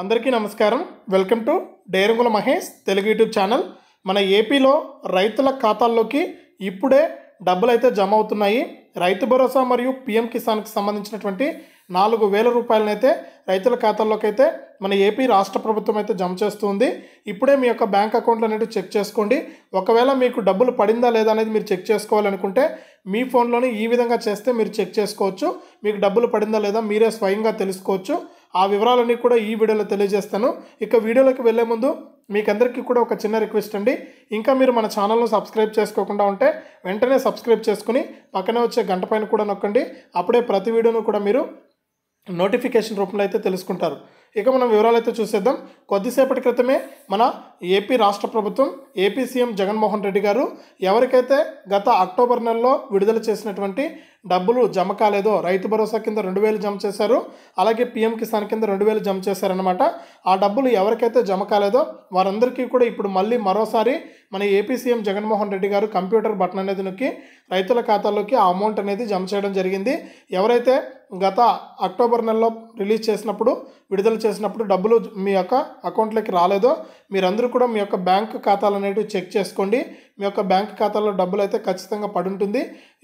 అందరికీ నమస్కారం. Welcome to Derangula Mahesh Telugu YouTube channel. మన ఏపీలో రైతుల ఖాతాల్లోకి ఇప్పుడే డబ్బులు అయితే జమ అవుతున్నాయి రైతు భరోసా మరియు పిఎం కిసాన్కి సంబంధించినటువంటి నాలుగు వేల రూపాయలనైతే రైతుల ఖాతాల్లోకి అయితే మన ఏపీ రాష్ట్ర ప్రభుత్వం అయితే జమ చేస్తుంది. ఇప్పుడే మీ యొక్క బ్యాంక్ అకౌంట్లు అనేవి చెక్ చేసుకోండి. ఒకవేళ మీకు డబ్బులు పడిందా లేదా అనేది మీరు చెక్ చేసుకోవాలనుకుంటే మీ ఫోన్లోనే ఈ విధంగా చేస్తే మీరు చెక్ చేసుకోవచ్చు. మీకు డబ్బులు పడిందా లేదా మీరే స్వయంగా తెలుసుకోవచ్చు. ఆ వివరాలన్నీ కూడా ఈ వీడియోలో తెలియజేస్తాను. ఇక వీడియోలోకి వెళ్ళే ముందు మీకు అందరికీ కూడా ఒక చిన్న రిక్వెస్ట్ అండి. ఇంకా మీరు మన ఛానల్ను సబ్స్క్రైబ్ చేసుకోకుండా ఉంటే వెంటనే సబ్స్క్రైబ్ చేసుకుని పక్కనే వచ్చే గంట పైన కూడా నొక్కండి. అప్పుడే ప్రతి వీడియోను కూడా మీరు నోటిఫికేషన్ రూపంలో అయితే తెలుసుకుంటారు. ఇక మనం వివరాలు అయితే చూసేద్దాం. కొద్దిసేపటి క్రితమే మన ఏపీ రాష్ట్ర ప్రభుత్వం ఏపీ సీఎం జగన్మోహన్ రెడ్డి గారు ఎవరికైతే గత అక్టోబర్ నెలలో విడుదల చేసినటువంటి డబ్బులు జమ కాలేదో రైతు భరోసా కింద రెండు వేలు జమ చేశారు అలాగే పిఎం కిసాన్ కింద రెండు వేలు జమ చేశారనమాట ఆ డబ్బులు ఎవరికైతే జమ కాలేదో వారందరికీ కూడా ఇప్పుడు మళ్ళీ మరోసారి మన ఏపీ సీఎం జగన్మోహన్ రెడ్డి గారు కంప్యూటర్ బటన్ అనేది నొక్కి రైతుల ఖాతాల్లోకి ఆ అమౌంట్ అనేది జమ చేయడం జరిగింది. ఎవరైతే గత అక్టోబర్ నెలలో రిలీజ్ చేసినప్పుడు విడుదల చేసినప్పుడు డబ్బులు మీ యొక్క అకౌంట్లోకి రాలేదో మీరందరూ కూడా మీ యొక్క బ్యాంక్ ఖాతాలు అనేటివి చెక్ చేసుకోండి. మీ యొక్క బ్యాంక్ ఖాతాలో డబ్బులు అయితే ఖచ్చితంగా పడుంటుంది.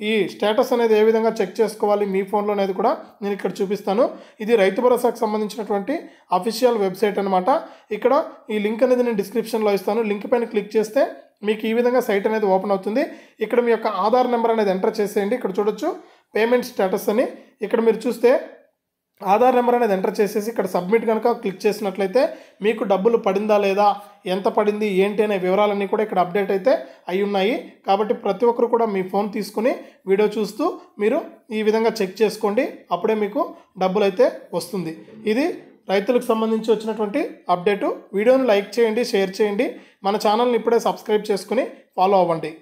ఈ స్టేటస్ అనేది ఏ విధంగా చెక్ చేసుకోవాలి మీ ఫోన్లో అనేది కూడా నేను ఇక్కడ చూపిస్తాను. ఇది రైతు భరోసాకు సంబంధించినటువంటి అఫీషియల్ వెబ్సైట్ అనమాట ఇక్కడ ఈ లింక్ అనేది నేను డిస్క్రిప్షన్లో ఇస్తాను. లింక్ పైన క్లిక్ చేస్తే మీకు ఈ విధంగా సైట్ అనేది ఓపెన్ అవుతుంది. ఇక్కడ మీ యొక్క ఆధార్ నెంబర్ అనేది ఎంటర్ చేసేయండి. ఇక్కడ చూడొచ్చు పేమెంట్ స్టేటస్ అని. ఇక్కడ మీరు చూస్తే ఆధార్ నెంబర్ అనేది ఎంటర్ చేసేసి ఇక్కడ సబ్మిట్ కనుక క్లిక్ చేసినట్లయితే మీకు డబ్బులు పడిందా లేదా ఎంత పడింది ఏంటి అనే వివరాలన్నీ కూడా ఇక్కడ అప్డేట్ అయితే అయి ఉన్నాయి కాబట్టి ప్రతి ఒక్కరు కూడా మీ ఫోన్ తీసుకుని వీడియో చూస్తూ మీరు ఈ విధంగా చెక్ చేసుకోండి. అప్పుడే మీకు డబ్బులు అయితే వస్తుంది. ఇది రైతులకు సంబంధించి వచ్చినటువంటి అప్డేటు. వీడియోను లైక్ చేయండి షేర్ చేయండి. మన ఛానల్ని ఇప్పుడే సబ్స్క్రైబ్ చేసుకుని ఫాలో అవ్వండి.